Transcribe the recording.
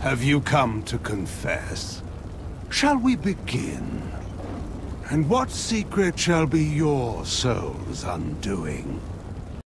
Have you come to confess? Shall we begin? And what secret shall be your soul's undoing?